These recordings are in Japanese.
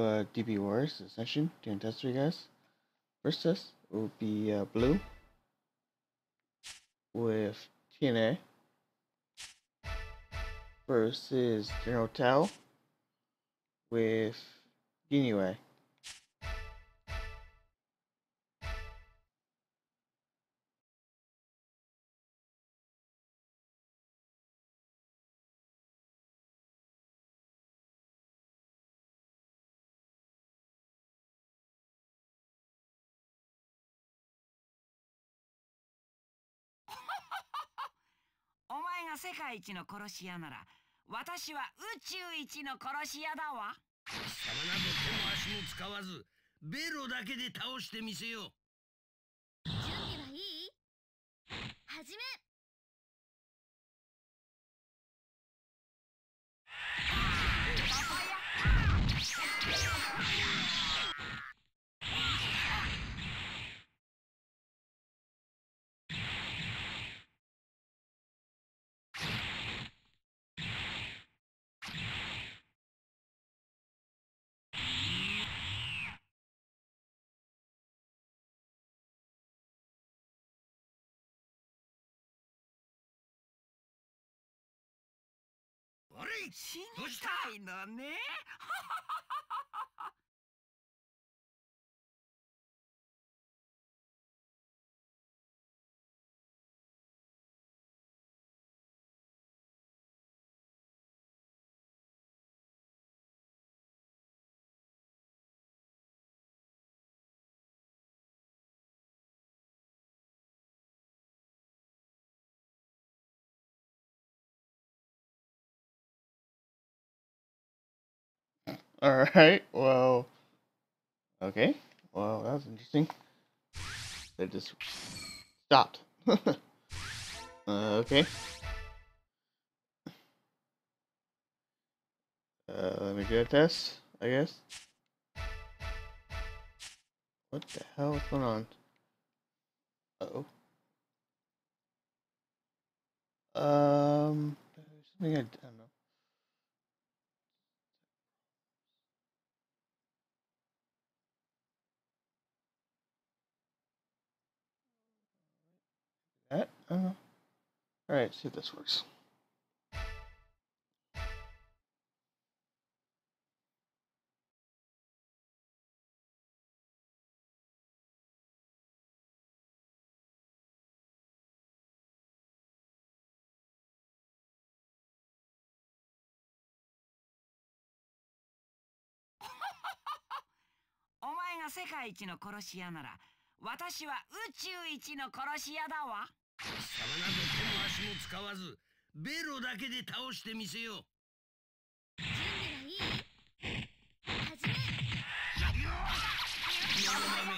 uh, DB Wars session to test for you guys. First test will be uh, blue with TNA versus General Tao with Ginue.「が世界一の殺し屋なら私は宇宙一の殺し屋だわ。貴様など手も足も使わずベロだけで倒してみせよ準備はいい？始め悪い死にたいのね。Alright, well. Okay, well, that was interesting. They just stopped. uh, okay. Uh, let me do a test, I guess. What the hell is going on? Uh oh. Um, something I, I don't know. That? I don't know. Alright, see if this works.「お前が世界一の殺し屋なら私は宇宙一の殺し屋だわ貴様など手も足も使わずベロだけで倒してみせよ準備はいい。始め。今の豆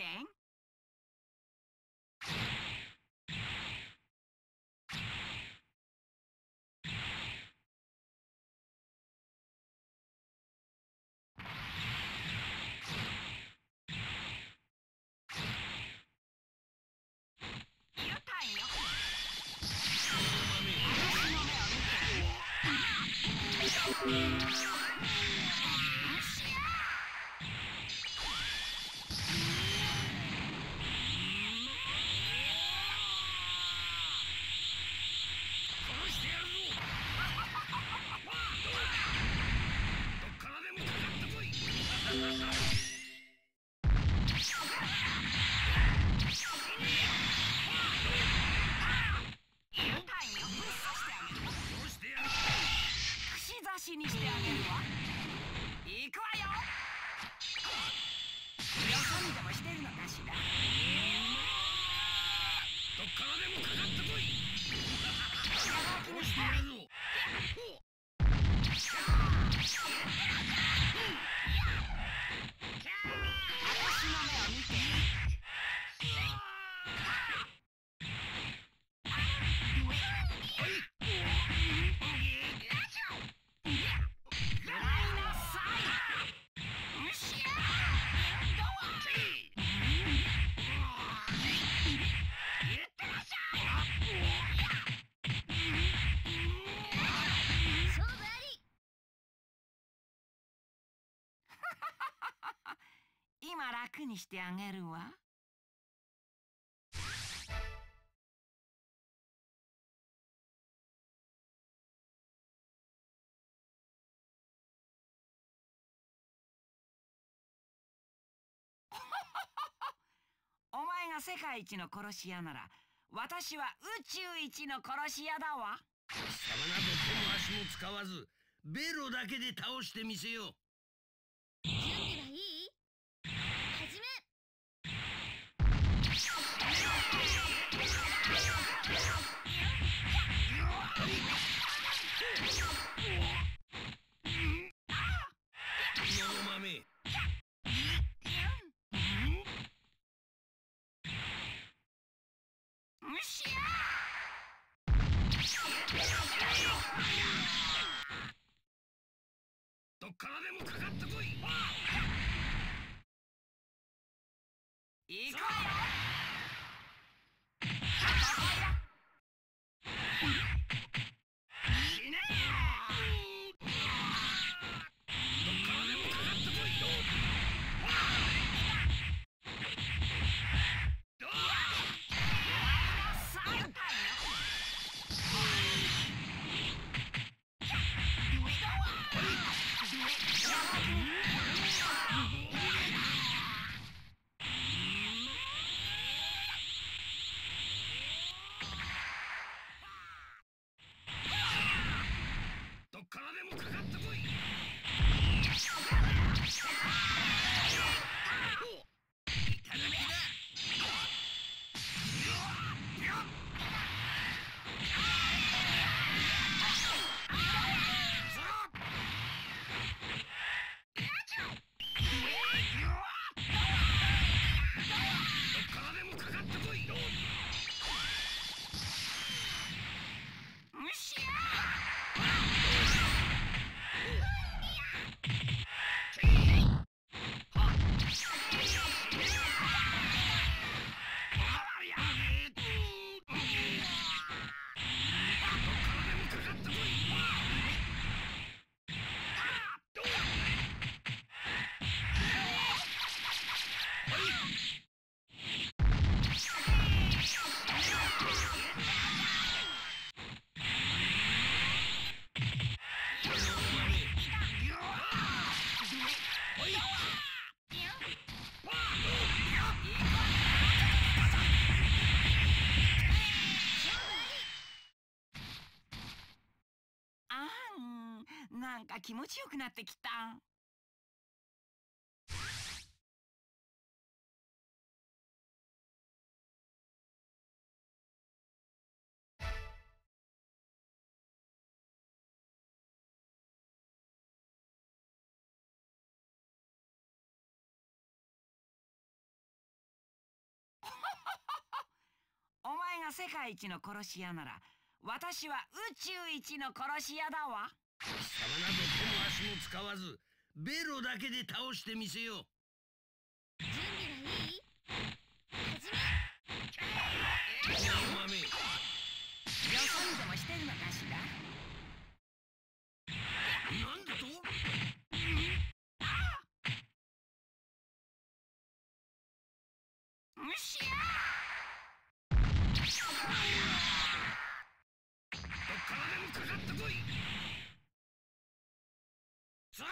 thing. Thank you. 今楽にしてあげるわ。お前が世界一の殺し屋なら私は宇宙一の殺し屋だわ。貴様など手も足も使わずベロだけで倒してみせよ準どっからでもかかってこい。行くわよ。気持ちよくなってきた。お前が世界一の殺し屋なら私は宇宙一の殺し屋だわ。貴様など手も足も使わずベロだけで倒してみせよう。ど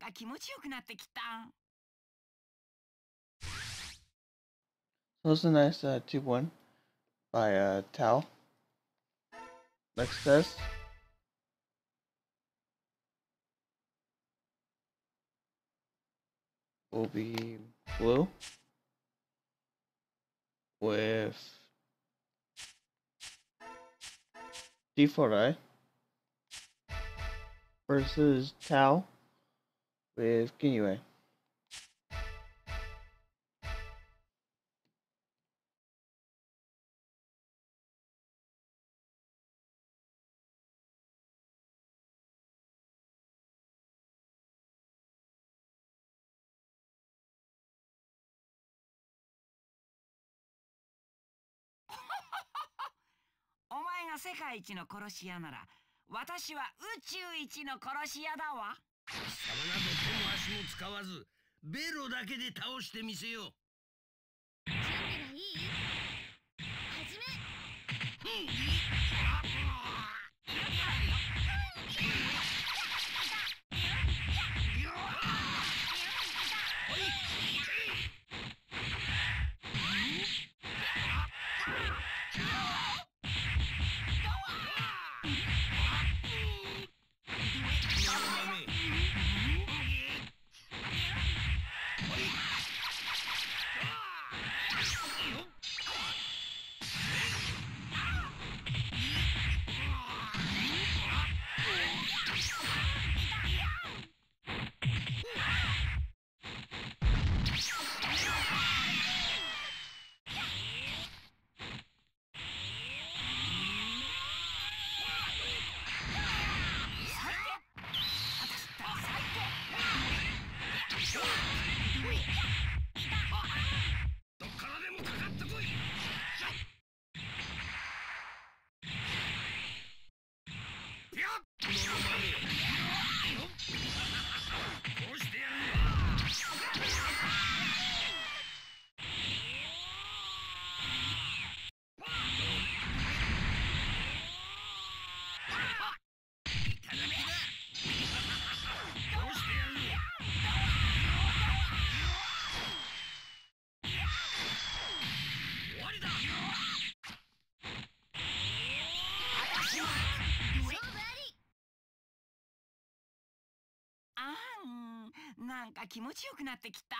か気持ちよくなってきた So it's a nice uh, 2 1 by uh, Tao. Next test. Will be blue with D4I versus Tao with Ginue.「お前が世界一の殺し屋なら私は宇宙一の殺し屋だわ貴様など手も足も使わずベロだけで倒してみせよう。準備はいい始めどっなんか気持ちよくなってきた。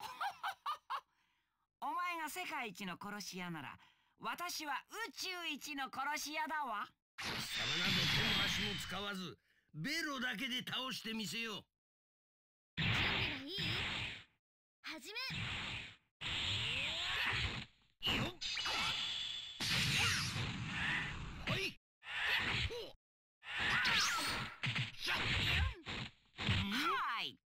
お前が世界一の殺し屋なら私は宇宙一の殺し屋だわ。貴様など手も足も使わずベロだけで倒してみせよ準備はいい？始め。よっ。はい。はい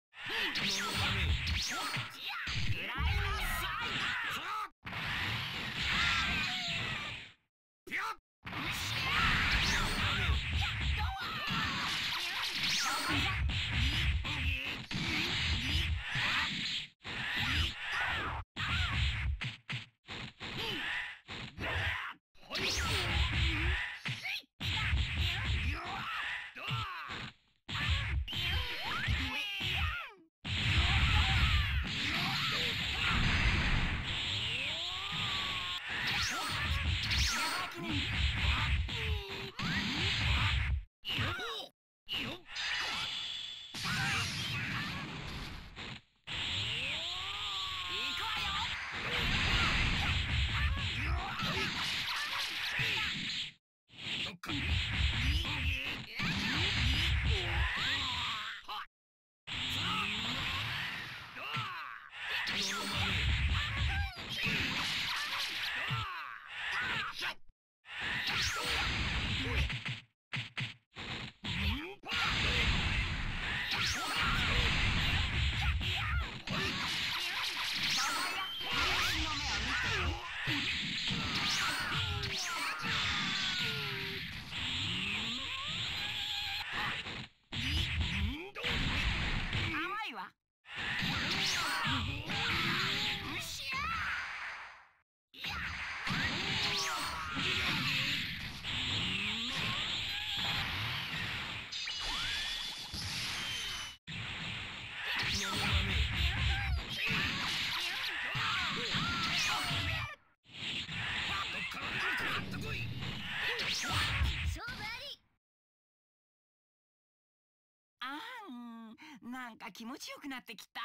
か気持ちよくなってきた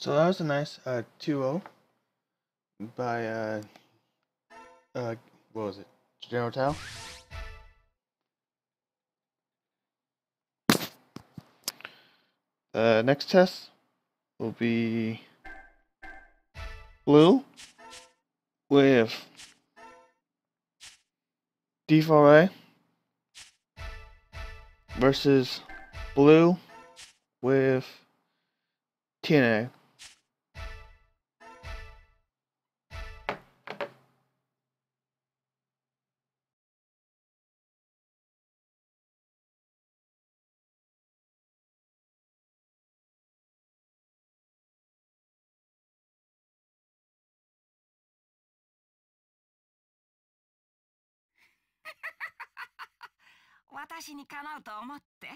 So that was a nice uh, 2-0 by uh, uh, what was it? General Tao. Uh, next test will be blue with D4A versus blue with TNA.「私にかなうと思って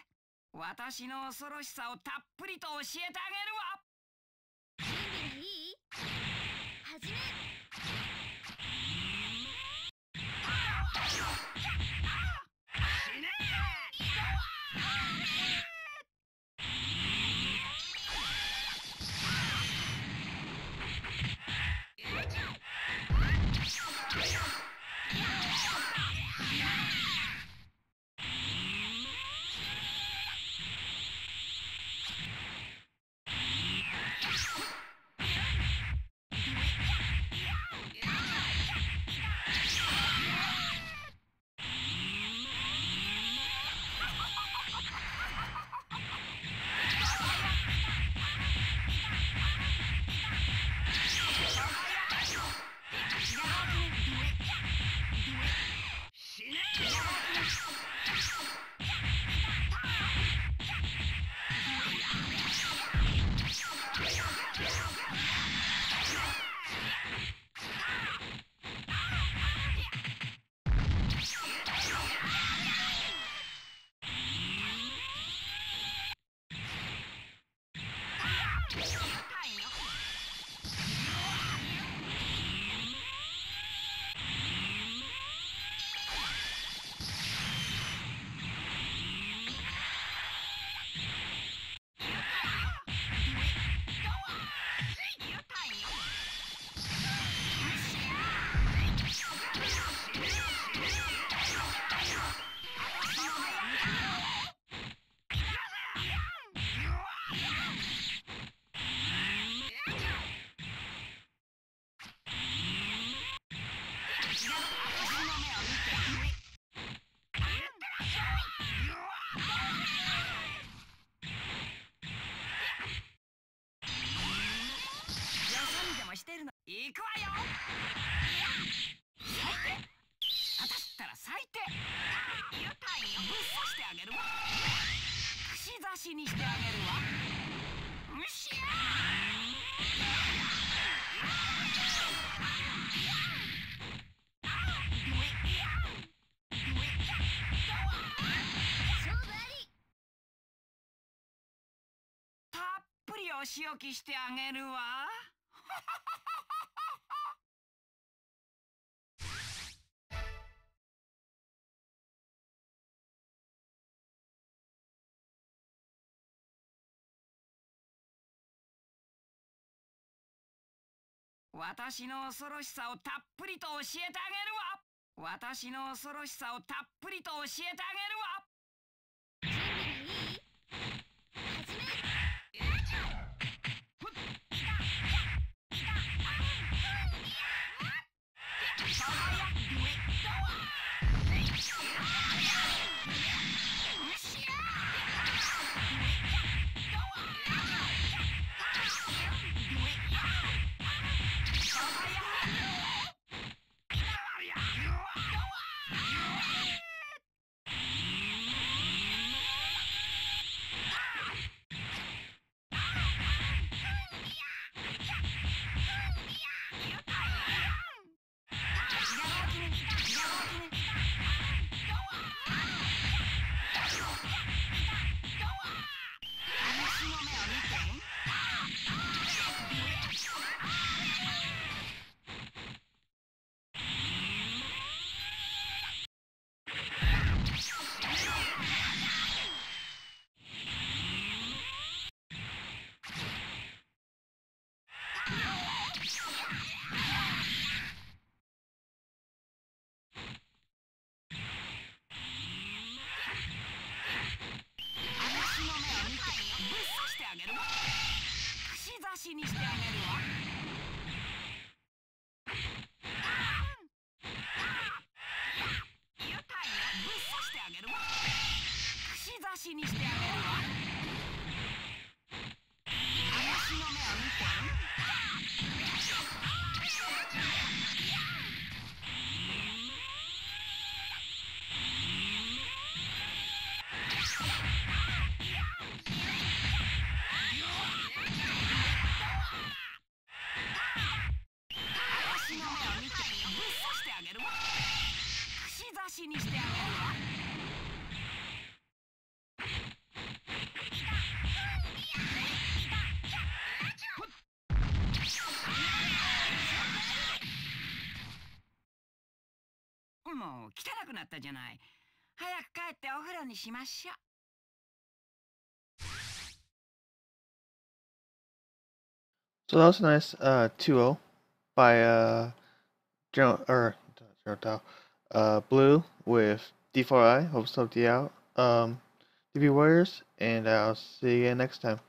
私の恐ろしさをたっぷりと教えてあげるわ。いい？始め行くわよ。最低。私ったら最低。言うたんよ。ぶっ刺してあげるわ。串刺しにしてあげるわ。むしゃたっぷりお仕置きしてあげるわ私の恐ろしさをたっぷりと教えてあげるわ。私の恐ろしさをたっぷりと教えてあげるわ。もう汚くなったじゃない早く帰ってお風呂にしましょう So that was a nice uh 2-0 by uh General or General Tao, uh Blue with D4I. Hope to help you out. Um DB Warriors and I'll see you next time.